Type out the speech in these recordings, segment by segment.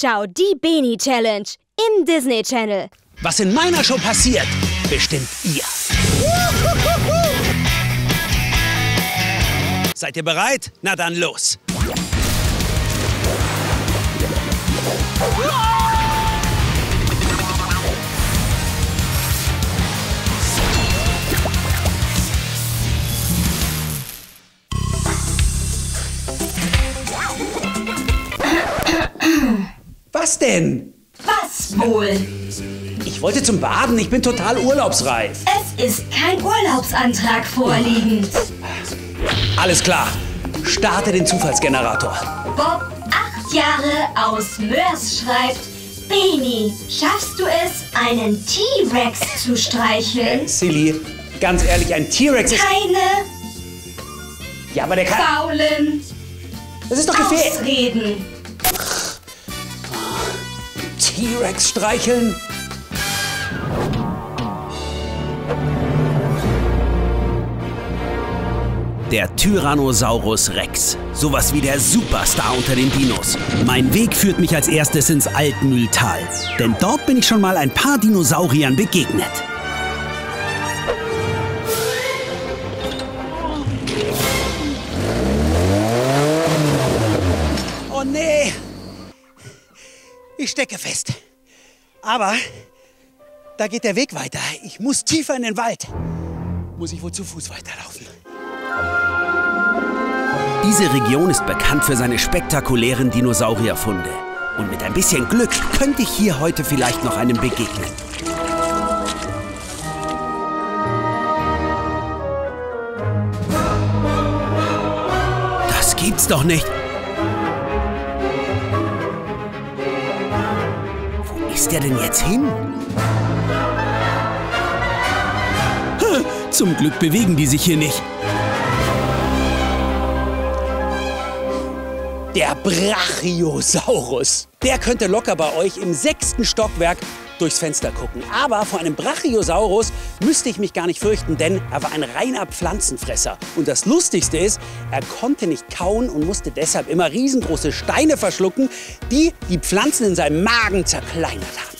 Schau die Beni Challenge im Disney Channel. Was in meiner Show passiert, bestimmt ihr. Seid ihr bereit? Na dann los. Was denn? Was wohl? Ich wollte zum Baden, ich bin total urlaubsreif. Es ist kein Urlaubsantrag vorliegend. Alles klar. Starte den Zufallsgenerator. Bob, acht Jahre aus Mörs, schreibt: Beni, schaffst du es, einen T-Rex zu streicheln? Silly, ganz ehrlich, ein T-Rex ist. Keine Ja, aber der kann. faulen Das ist doch gefährlich. Ausreden. T-Rex streicheln? Der Tyrannosaurus Rex. Sowas wie der Superstar unter den Dinos. Mein Weg führt mich als erstes ins Altmühltal. Denn dort bin ich schon mal ein paar Dinosauriern begegnet. Ich stecke fest. Aber da geht der Weg weiter. Ich muss tiefer in den Wald. Muss ich wohl zu Fuß weiterlaufen. Diese Region ist bekannt für seine spektakulären Dinosaurierfunde. Und mit ein bisschen Glück könnte ich hier heute vielleicht noch einem begegnen. Das gibt's doch nicht. Ist der denn jetzt hin? Zum Glück bewegen die sich hier nicht. Der Brachiosaurus. Der könnte locker bei euch im sechsten Stockwerk durchs Fenster gucken. Aber vor einem Brachiosaurus müsste ich mich gar nicht fürchten, denn er war ein reiner Pflanzenfresser. Und das Lustigste ist, er konnte nicht kauen und musste deshalb immer riesengroße Steine verschlucken, die die Pflanzen in seinem Magen zerkleinert haben.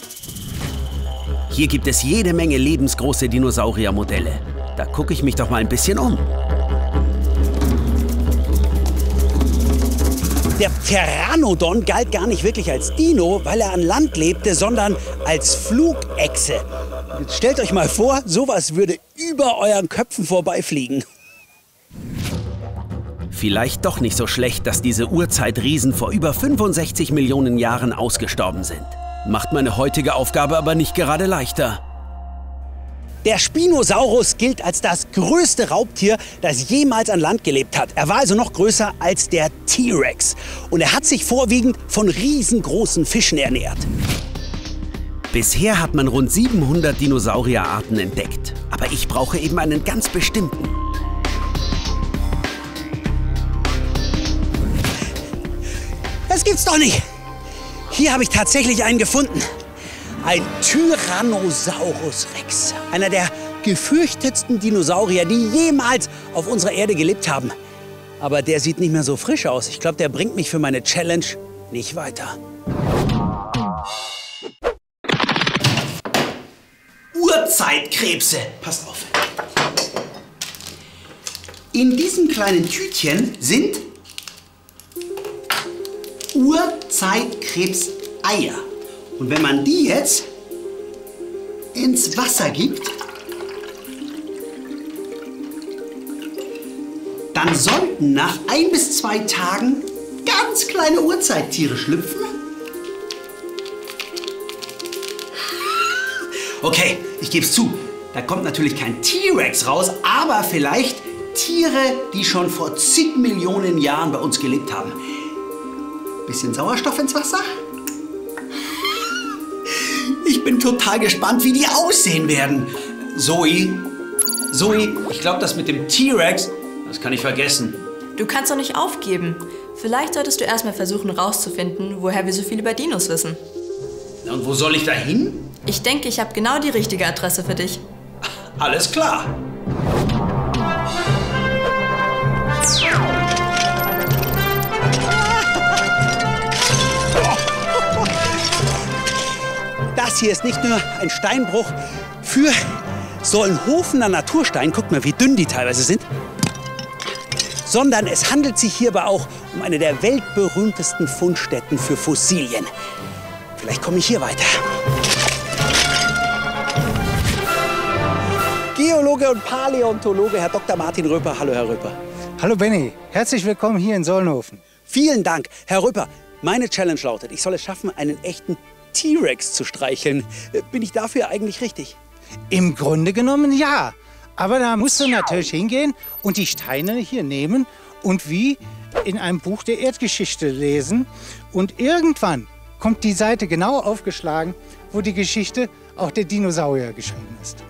Hier gibt es jede Menge lebensgroße Dinosauriermodelle. Da gucke ich mich doch mal ein bisschen um. Der Pteranodon galt gar nicht wirklich als Dino, weil er an Land lebte, sondern als Flugechse. Jetzt stellt euch mal vor, sowas würde über euren Köpfen vorbeifliegen. Vielleicht doch nicht so schlecht, dass diese Urzeitriesen vor über 65 Millionen Jahren ausgestorben sind. Macht meine heutige Aufgabe aber nicht gerade leichter. Der Spinosaurus gilt als das größte Raubtier, das jemals an Land gelebt hat. Er war also noch größer als der T-Rex. Und er hat sich vorwiegend von riesengroßen Fischen ernährt. Bisher hat man rund 700 Dinosaurierarten entdeckt. Aber ich brauche eben einen ganz bestimmten. Das gibt's doch nicht! Hier habe ich tatsächlich einen gefunden. Ein Tyrannosaurus Rex. Einer der gefürchtetsten Dinosaurier, die jemals auf unserer Erde gelebt haben. Aber der sieht nicht mehr so frisch aus. Ich glaube, der bringt mich für meine Challenge nicht weiter. Urzeitkrebse. Passt auf. In diesem kleinen Tütchen sind Urzeitkrebseier. Und wenn man die jetzt ins Wasser gibt, dann sollten nach ein bis zwei Tagen ganz kleine Urzeittiere schlüpfen. Okay, ich gebe es zu. Da kommt natürlich kein T-Rex raus, aber vielleicht Tiere, die schon vor zig Millionen Jahren bei uns gelebt haben. Bisschen Sauerstoff ins Wasser? Ich bin total gespannt, wie die aussehen werden. Zoe, Zoe, ich glaube, das mit dem T-Rex, das kann ich vergessen. Du kannst doch nicht aufgeben. Vielleicht solltest du erstmal versuchen rauszufinden, woher wir so viel über Dinos wissen. Und wo soll ich da hin? Ich denke, ich habe genau die richtige Adresse für dich. Alles klar. Hier ist nicht nur ein Steinbruch für Sollenhofener Naturstein, guck mal, wie dünn die teilweise sind, sondern es handelt sich hierbei auch um eine der weltberühmtesten Fundstätten für Fossilien. Vielleicht komme ich hier weiter. Geologe und Paläontologe Herr Dr. Martin Röper. Hallo, Herr Röper. Hallo Benny, herzlich willkommen hier in Solnhofen. Vielen Dank, Herr Röper. Meine Challenge lautet, ich soll es schaffen, einen echten T-Rex zu streicheln. Äh, Bin ich dafür eigentlich richtig? Im Grunde genommen ja. Aber da musst du natürlich hingehen und die Steine hier nehmen und wie in einem Buch der Erdgeschichte lesen. Und irgendwann kommt die Seite genau aufgeschlagen, wo die Geschichte auch der Dinosaurier geschrieben ist.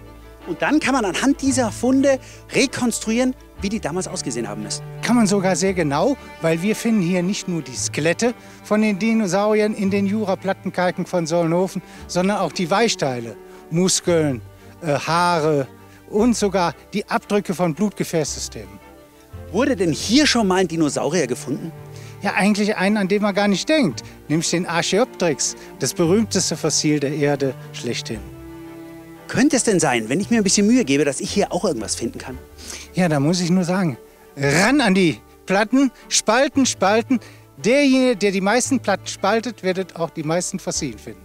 Und dann kann man anhand dieser Funde rekonstruieren, wie die damals ausgesehen haben müssen. Kann man sogar sehr genau, weil wir finden hier nicht nur die Skelette von den Dinosauriern in den Juraplattenkalken von Solnhofen, sondern auch die Weichteile, Muskeln, äh, Haare und sogar die Abdrücke von Blutgefäßsystemen. Wurde denn hier schon mal ein Dinosaurier gefunden? Ja, eigentlich einen, an den man gar nicht denkt, nämlich den Archaeopteryx, das berühmteste Fossil der Erde schlechthin. Könnte es denn sein, wenn ich mir ein bisschen Mühe gebe, dass ich hier auch irgendwas finden kann? Ja, da muss ich nur sagen, ran an die Platten, spalten, spalten. Derjenige, der die meisten Platten spaltet, wird auch die meisten Fossilien finden.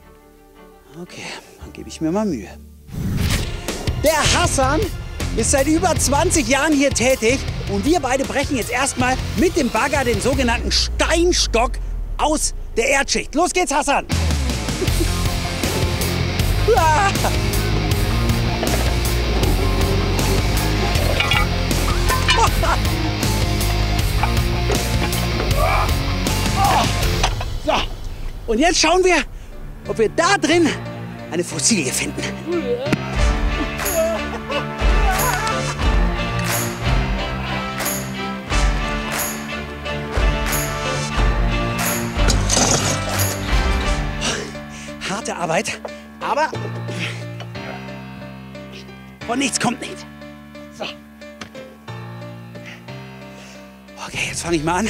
Okay, dann gebe ich mir mal Mühe. Der Hassan ist seit über 20 Jahren hier tätig und wir beide brechen jetzt erstmal mit dem Bagger den sogenannten Steinstock aus der Erdschicht. Los geht's, Hassan! Ah! So, und jetzt schauen wir, ob wir da drin eine Fossilie finden. Harte Arbeit, aber von nichts kommt nichts. So. Okay, jetzt fange ich mal an.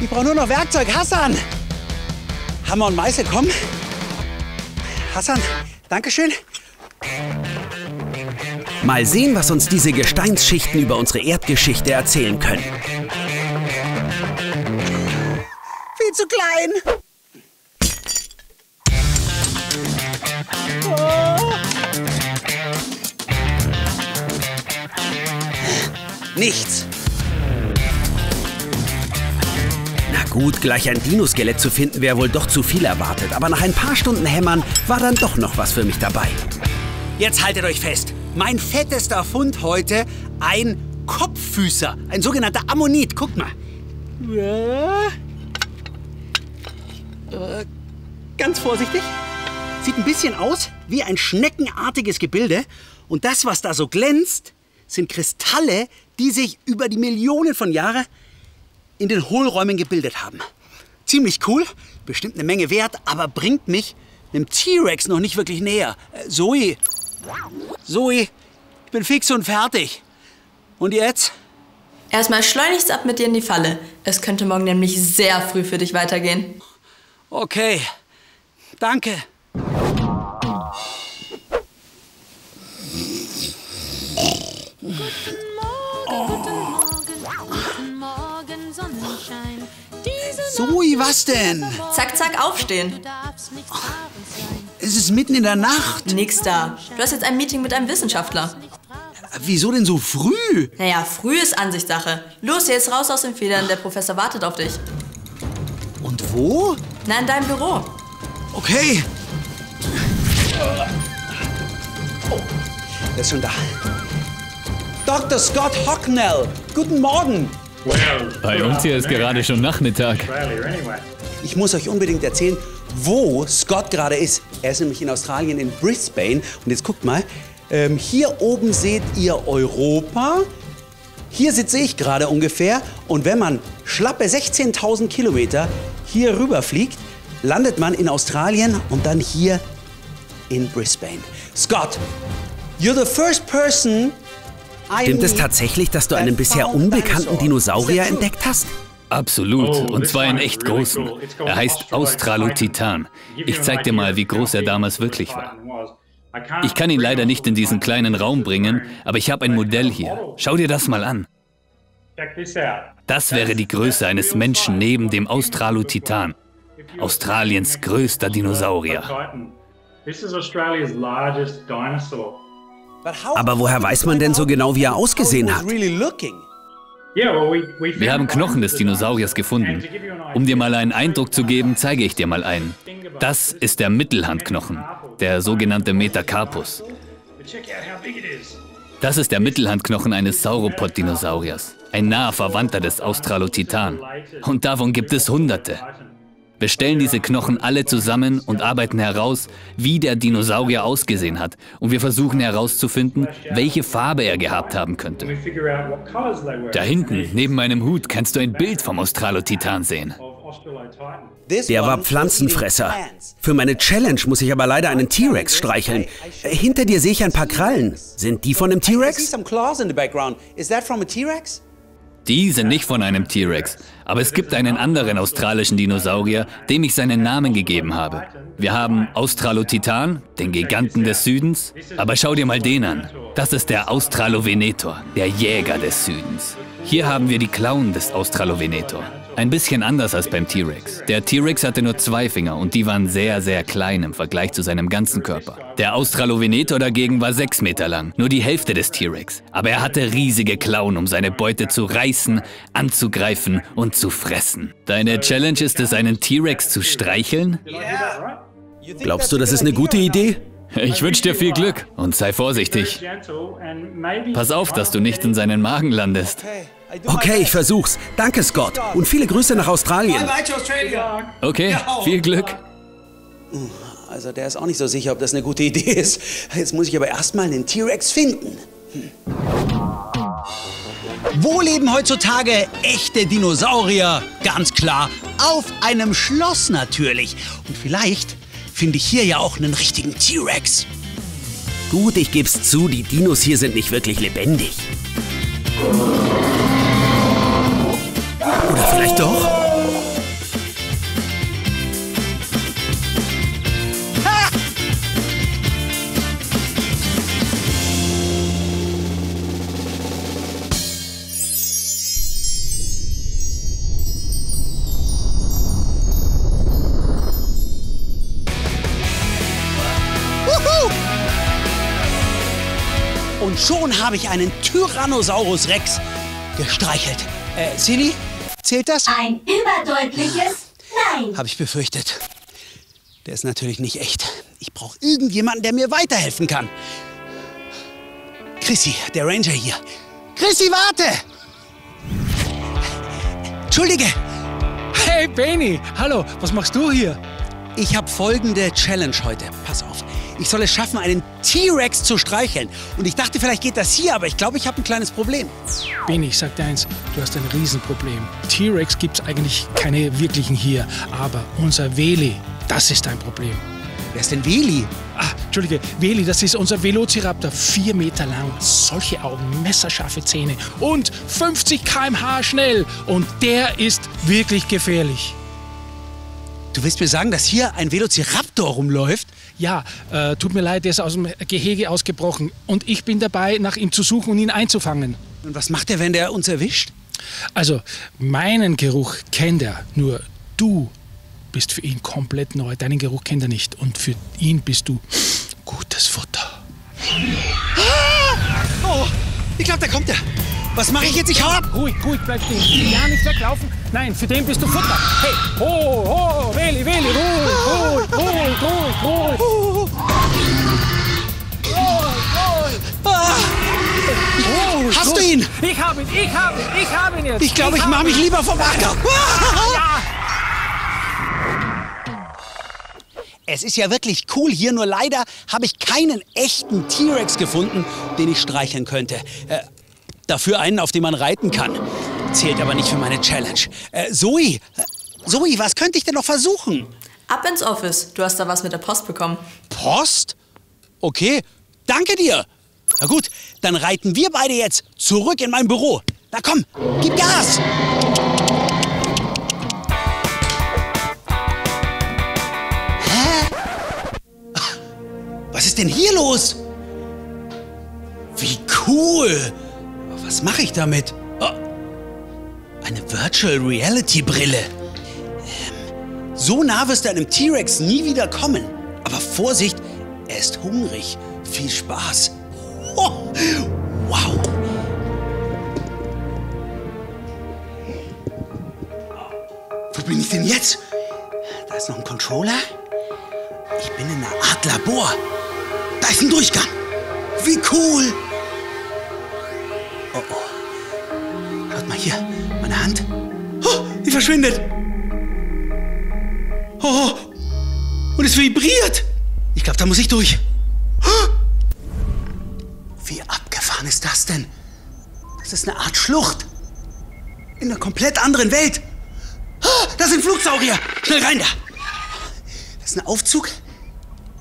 Ich brauche nur noch Werkzeug. Hassan! Hammer und Meißel, komm. Hassan, Dankeschön. Mal sehen, was uns diese Gesteinsschichten über unsere Erdgeschichte erzählen können. Viel zu klein. Nichts. Gut, gleich ein Dinoskelett zu finden wäre wohl doch zu viel erwartet. Aber nach ein paar Stunden Hämmern war dann doch noch was für mich dabei. Jetzt haltet euch fest. Mein fettester Fund heute, ein Kopffüßer. Ein sogenannter Ammonit. Guckt mal. Ja. Äh, Ganz vorsichtig. Sieht ein bisschen aus wie ein schneckenartiges Gebilde. Und das, was da so glänzt, sind Kristalle, die sich über die Millionen von Jahren in den Hohlräumen gebildet haben. Ziemlich cool, bestimmt eine Menge wert, aber bringt mich dem T-Rex noch nicht wirklich näher. Äh, Zoe, Zoe, ich bin fix und fertig. Und jetzt? Erstmal schleunigst ab mit dir in die Falle. Es könnte morgen nämlich sehr früh für dich weitergehen. Okay, danke. Zoe, was denn? Zack, zack, aufstehen. Es ist mitten in der Nacht. Nix da. Du hast jetzt ein Meeting mit einem Wissenschaftler. Wieso denn so früh? Naja, früh ist Ansichtssache. Los, jetzt raus aus den Federn. Der Professor wartet auf dich. Und wo? Na, in deinem Büro. Okay. Oh, er ist schon da. Dr. Scott Hocknell, guten Morgen. Bei uns hier ist gerade schon Nachmittag. Ich muss euch unbedingt erzählen, wo Scott gerade ist. Er ist nämlich in Australien, in Brisbane. Und jetzt guckt mal, ähm, hier oben seht ihr Europa. Hier sitze ich gerade ungefähr. Und wenn man schlappe 16.000 Kilometer hier rüber fliegt, landet man in Australien und dann hier in Brisbane. Scott, you're the first person Stimmt es tatsächlich, dass du einen bisher unbekannten. Dinosaurier Is entdeckt hast? Absolut. Und zwar einen echt großen. Er heißt Australotitan. Ich zeig dir mal, wie groß er damals wirklich war. Ich kann ihn leider nicht in diesen kleinen Raum bringen, aber ich habe ein Modell hier. Schau dir das mal an. Das wäre die Größe eines Menschen neben dem Australotitan. Australiens größter Dinosaurier. Aber woher weiß man denn so genau, wie er ausgesehen hat? Wir haben Knochen des Dinosauriers gefunden. Um dir mal einen Eindruck zu geben, zeige ich dir mal einen. Das ist der Mittelhandknochen, der sogenannte Metacarpus. Das ist der Mittelhandknochen eines Sauropod-Dinosauriers, ein naher Verwandter des Australotitan. Und davon gibt es Hunderte. Wir stellen diese Knochen alle zusammen und arbeiten heraus, wie der Dinosaurier ausgesehen hat. Und wir versuchen herauszufinden, welche Farbe er gehabt haben könnte. Da hinten, neben meinem Hut, kannst du ein Bild vom Australotitan sehen. Der war Pflanzenfresser. Für meine Challenge muss ich aber leider einen T-Rex streicheln. Hinter dir sehe ich ein paar Krallen. Sind die von einem T-Rex? Die sind nicht von einem T-Rex, aber es gibt einen anderen australischen Dinosaurier, dem ich seinen Namen gegeben habe. Wir haben Australotitan, den Giganten des Südens, aber schau dir mal den an. Das ist der Australovenator, der Jäger des Südens. Hier haben wir die Klauen des Australovenator. Ein bisschen anders als beim T-Rex. Der T-Rex hatte nur zwei Finger und die waren sehr, sehr klein im Vergleich zu seinem ganzen Körper. Der Australovenator dagegen war sechs Meter lang, nur die Hälfte des T-Rex. Aber er hatte riesige Klauen, um seine Beute zu reißen, anzugreifen und zu fressen. Deine Challenge ist es, einen T-Rex zu streicheln? Glaubst du, das ist eine gute Idee? Ich wünsche dir viel Glück und sei vorsichtig. Pass auf, dass du nicht in seinen Magen landest. Okay, ich versuch's. Danke, Scott. Und viele Grüße nach Australien. Okay, viel Glück. Also der ist auch nicht so sicher, ob das eine gute Idee ist. Jetzt muss ich aber erstmal einen T-Rex finden. Hm. Wo leben heutzutage echte Dinosaurier? Ganz klar, auf einem Schloss natürlich. Und vielleicht finde ich hier ja auch einen richtigen T-Rex. Gut, ich geb's zu, die Dinos hier sind nicht wirklich lebendig. Oder vielleicht doch? Und schon habe ich einen Tyrannosaurus Rex gestreichelt. Äh, Silly, zählt das? Ein überdeutliches Nein. Habe ich befürchtet. Der ist natürlich nicht echt. Ich brauche irgendjemanden, der mir weiterhelfen kann. Chrissy, der Ranger hier. Chrissy, warte! Entschuldige, Hey Benny, hallo, was machst du hier? ich habe folgende Challenge heute. Pass auf. Ich soll es schaffen, einen T-Rex zu streicheln. Und ich dachte, vielleicht geht das hier, aber ich glaube, ich habe ein kleines Problem. Benny, ich sag dir eins, du hast ein Riesenproblem. T-Rex gibt's eigentlich keine wirklichen hier, aber unser Veli, das ist ein Problem. Wer ist denn Weli? Ah, Entschuldige, Veli, das ist unser Velociraptor, vier Meter lang, solche Augen, messerscharfe Zähne und 50 km/h schnell. Und der ist wirklich gefährlich. Du willst mir sagen, dass hier ein Velociraptor rumläuft? Ja, äh, tut mir leid, der ist aus dem Gehege ausgebrochen. Und ich bin dabei, nach ihm zu suchen und ihn einzufangen. Und was macht er, wenn der uns erwischt? Also, meinen Geruch kennt er, nur du bist für ihn komplett neu. Deinen Geruch kennt er nicht. Und für ihn bist du gutes Futter. Oh, ich glaube, da kommt er. Was mache ich jetzt? Ich hau ab. Ruhig, ruhig, bleib stehen. Ja, nicht weglaufen. Nein, für den bist du Futter. Hey, ho, ho, Weli, Weli, ruhig, ruhig, ihn? Ich hab ihn, ich hab ihn, ich hab ihn jetzt. Ich glaube, ich hab mache mich lieber vom Acker. Ja. Es ist ja wirklich cool hier, nur leider habe ich keinen echten T-Rex gefunden, den ich streicheln könnte. Äh, dafür einen, auf dem man reiten kann. Zählt aber nicht für meine Challenge. Äh, Zoe, äh, Zoe, was könnte ich denn noch versuchen? Ab ins Office. Du hast da was mit der Post bekommen. Post? Okay, danke dir. Na gut, dann reiten wir beide jetzt zurück in mein Büro. Na komm, gib Gas! Hä? Was ist denn hier los? Wie cool! Was mache ich damit? Oh. Eine Virtual Reality Brille. Ähm, so nah wirst du einem T-Rex nie wieder kommen. Aber Vorsicht, er ist hungrig. Viel Spaß. Oh, wow. Wo bin ich denn jetzt? Da ist noch ein Controller. Ich bin in einer Art Labor. Da ist ein Durchgang. Wie cool. Oh, oh. Schaut mal hier. Meine Hand. Oh, die verschwindet. Oh, und es vibriert. Ich glaube, da muss ich durch. Denn? Das ist eine Art Schlucht. In einer komplett anderen Welt. Ah, Da sind Flugsaurier. Schnell rein da. Das ist ein Aufzug.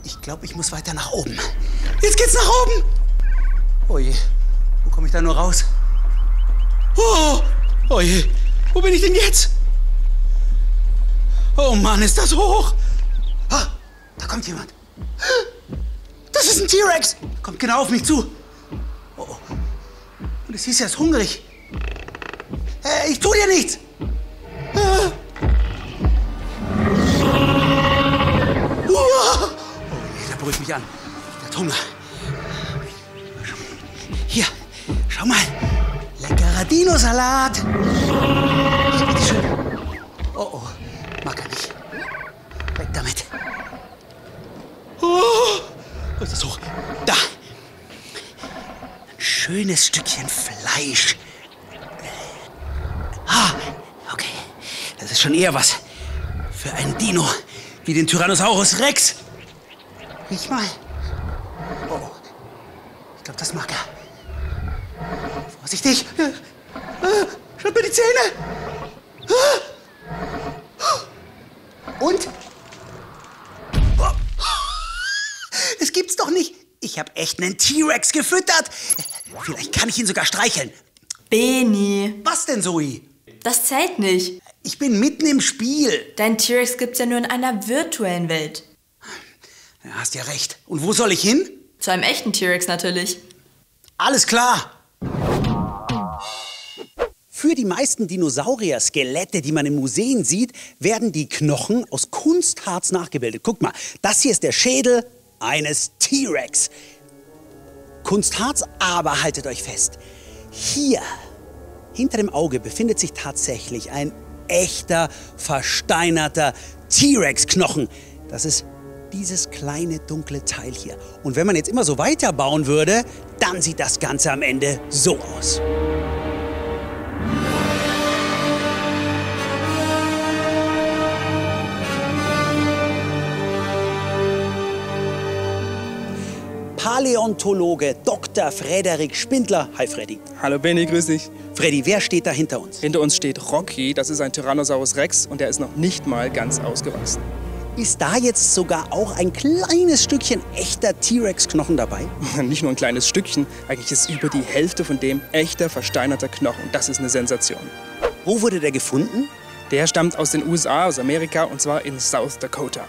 Ich glaube, ich muss weiter nach oben. Jetzt geht's nach oben. Oh je. Wo komme ich da nur raus? Oh, oh je. Wo bin ich denn jetzt? Oh Mann, ist das hoch. Ah, da kommt jemand. Das ist ein T-Rex. Kommt genau auf mich zu. Es hieß, er ist hungrig. Äh, ich tu dir nichts. Ah. Uah. Oh, der brüllt mich an. Der hat Hunger. Hier, schau mal. Leckerer Dinosalat. Bitteschön. Oh, oh, mag er nicht. Weg damit. Oh, ist das hoch? Da. Schönes Stückchen Fleisch. Ah, okay. Das ist schon eher was für einen Dino wie den Tyrannosaurus Rex. Riech mal. Oh, ich glaube, das mag er. Vorsichtig. Ah, Schaut mir die Zähne. Ah. Und? Oh. Das gibt's doch nicht. Ich habe echt einen T-Rex gefüttert. Vielleicht kann ich ihn sogar streicheln. Beni, Was denn, Zoe? das zählt nicht. Ich bin mitten im Spiel. Dein T-Rex gibt's ja nur in einer virtuellen Welt. Ja, hast ja recht. Und wo soll ich hin? Zu einem echten T-Rex natürlich. Alles klar. Für die meisten Dinosaurier-Skelette, die man in Museen sieht, werden die Knochen aus Kunstharz nachgebildet. Guck mal, das hier ist der Schädel eines T-Rex. Kunstharz, aber haltet euch fest. Hier, hinter dem Auge, befindet sich tatsächlich ein echter, versteinerter T-Rex-Knochen. Das ist dieses kleine dunkle Teil hier. Und wenn man jetzt immer so weiterbauen würde, dann sieht das Ganze am Ende so aus. Paläontologe Dr. Frederik Spindler. Hi Freddy. Hallo Benny, grüß dich. Freddy, wer steht da hinter uns? Hinter uns steht Rocky, das ist ein Tyrannosaurus Rex und der ist noch nicht mal ganz ausgewachsen. Ist da jetzt sogar auch ein kleines Stückchen echter T-Rex-Knochen dabei? Nicht nur ein kleines Stückchen, eigentlich ist über die Hälfte von dem echter versteinerter Knochen. Das ist eine Sensation. Wo wurde der gefunden? Der stammt aus den USA, aus Amerika und zwar in South Dakota.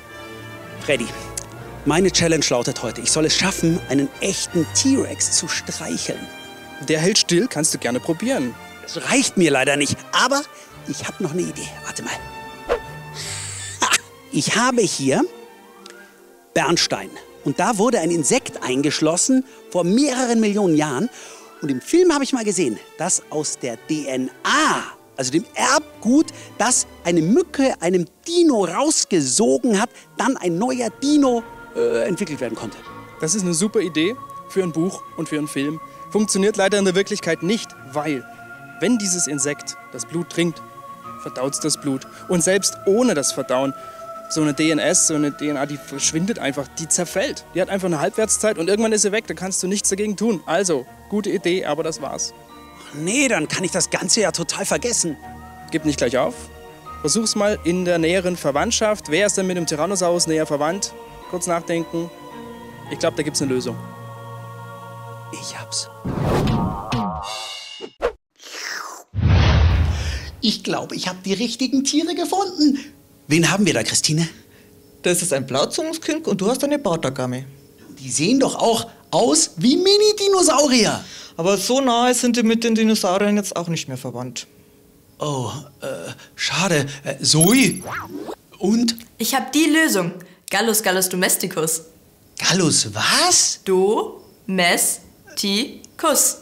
Freddy, meine Challenge lautet heute, ich soll es schaffen, einen echten T-Rex zu streicheln. Der hält still, kannst du gerne probieren. Das reicht mir leider nicht, aber ich habe noch eine Idee. Warte mal. Ha, ich habe hier Bernstein. Und da wurde ein Insekt eingeschlossen vor mehreren Millionen Jahren. Und im Film habe ich mal gesehen, dass aus der DNA, also dem Erbgut, das eine Mücke einem Dino rausgesogen hat, dann ein neuer Dino äh, entwickelt werden konnte. Das ist eine super Idee für ein Buch und für einen Film. Funktioniert leider in der Wirklichkeit nicht, weil wenn dieses Insekt das Blut trinkt, verdaut es das Blut. Und selbst ohne das Verdauen, so eine DNS, so eine DNA, die verschwindet einfach, die zerfällt. Die hat einfach eine Halbwertszeit und irgendwann ist sie weg, da kannst du nichts dagegen tun. Also, gute Idee, aber das war's. Nee, dann kann ich das Ganze ja total vergessen. Gib nicht gleich auf. Versuch's mal in der näheren Verwandtschaft. Wer ist denn mit dem Tyrannosaurus näher verwandt? Kurz nachdenken. Ich glaube, da gibt's eine Lösung. Ich hab's. Ich glaube, ich habe die richtigen Tiere gefunden. Wen haben wir da, Christine? Das ist ein Blauzungenskink und du hast eine Bartagame. Die sehen doch auch aus wie Mini-Dinosaurier. Aber so nahe sind die mit den Dinosauriern jetzt auch nicht mehr verwandt. Oh, äh, schade. Äh, Zoe? Und? Ich habe die Lösung. Gallus Gallus domesticus. Gallus was? Do, mes, ti, kus.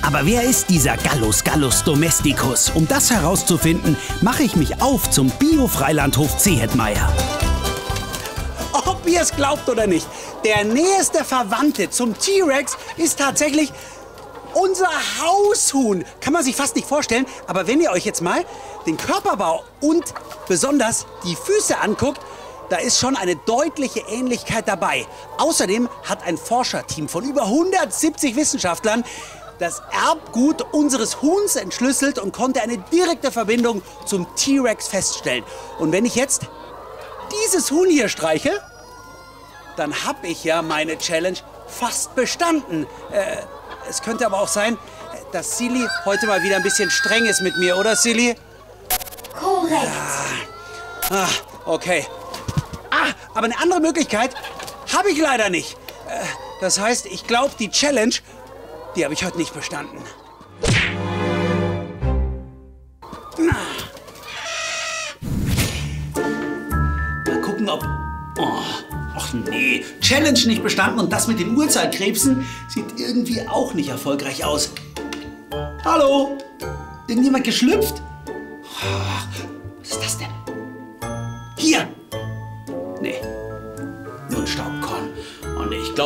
Aber wer ist dieser Gallus Gallus Domesticus? Um das herauszufinden, mache ich mich auf zum Bio-Freilandhof Zehetmeier. Ob ihr es glaubt oder nicht, der nächste Verwandte zum T-Rex ist tatsächlich unser Haushuhn. Kann man sich fast nicht vorstellen, aber wenn ihr euch jetzt mal den Körperbau und besonders die Füße anguckt, da ist schon eine deutliche Ähnlichkeit dabei. Außerdem hat ein Forscherteam von über 170 Wissenschaftlern das Erbgut unseres Huhns entschlüsselt und konnte eine direkte Verbindung zum T-Rex feststellen. Und wenn ich jetzt dieses Huhn hier streiche, dann habe ich ja meine Challenge fast bestanden. Äh, es könnte aber auch sein, dass Silly heute mal wieder ein bisschen streng ist mit mir, oder Silly? Korrekt. Ah, okay. Ah, aber eine andere Möglichkeit habe ich leider nicht. Äh, das heißt, ich glaube, die Challenge, die habe ich heute nicht bestanden. Mal gucken, ob... Oh, ach nee, Challenge nicht bestanden und das mit den Uhrzeitkrebsen sieht irgendwie auch nicht erfolgreich aus. Hallo? Irgendjemand geschlüpft?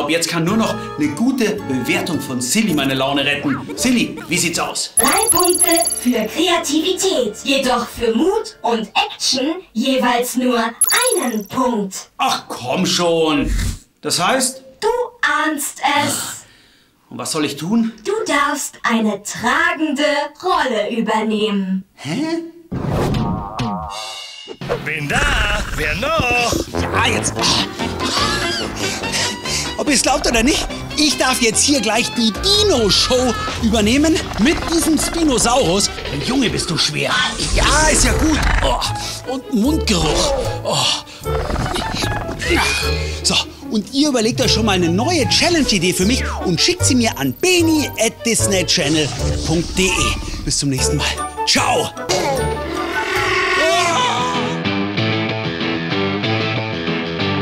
Jetzt kann nur noch eine gute Bewertung von Silly meine Laune retten. Silly, wie sieht's aus? Drei Punkte für Kreativität, jedoch für Mut und Action jeweils nur einen Punkt. Ach komm schon. Das heißt, Du ahnst es. und was soll ich tun? Du darfst eine tragende Rolle übernehmen. Hä? Bin da. Wer noch? Ja, jetzt. Ob ihr es glaubt oder nicht, ich darf jetzt hier gleich die Dino-Show übernehmen mit diesem Spinosaurus. Junge, bist du schwer. Ja, ist ja gut. Oh, und Mundgeruch. Oh. So, und ihr überlegt euch schon mal eine neue Challenge-Idee für mich und schickt sie mir an beni at disneychannel.de. Bis zum nächsten Mal. Ciao.